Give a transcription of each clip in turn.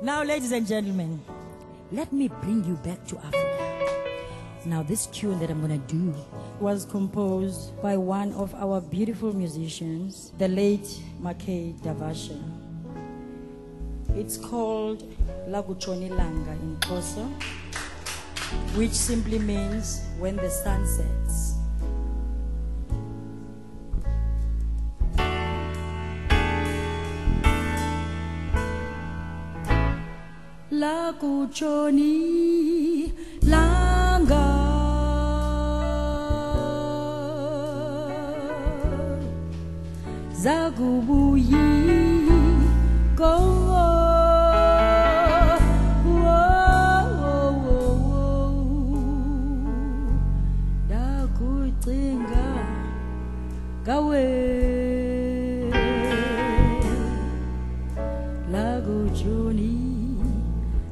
Now, ladies and gentlemen, let me bring you back to Africa. Now, this tune that I'm gonna do was composed by one of our beautiful musicians, the late Mackay Davashe. It's called Lakutshon' Ilanga in Xhosa, which simply means when the sun sets. Lakutshon' Ilanga. Zagubuyi go Dakucinga gawe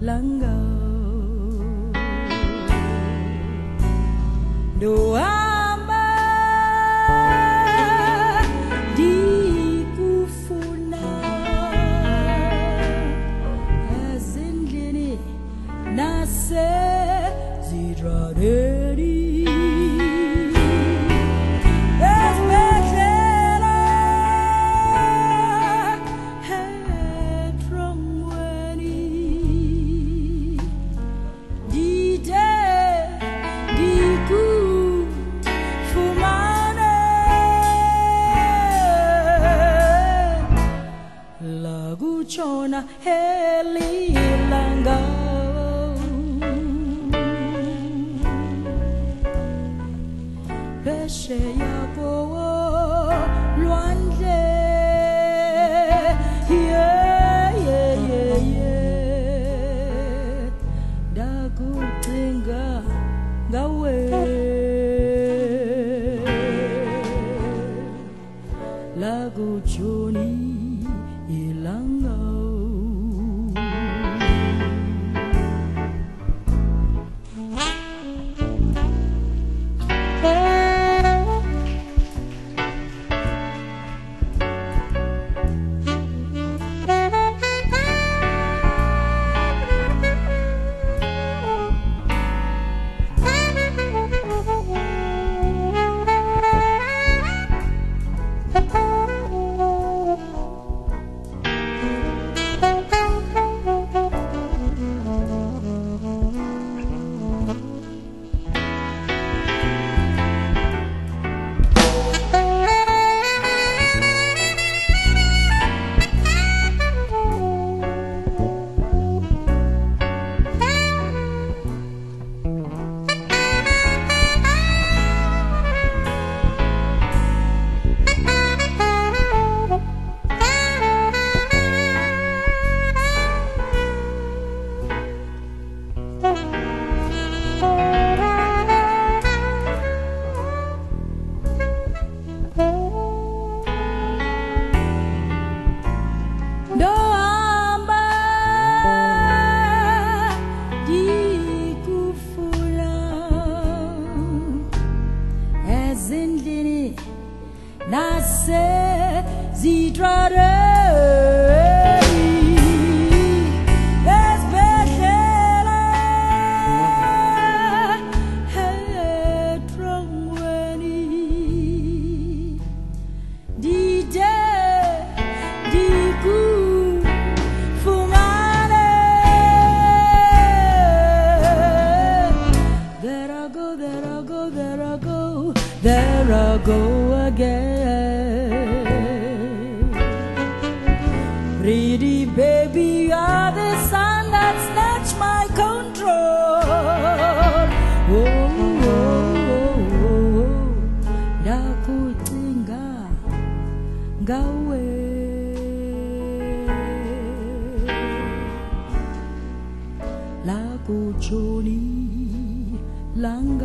langa doamba lakuchona helilanga peshe yeah dakucinga ngawe. Lagujoni ilanga there I go there I go, there I go, there I go again lang.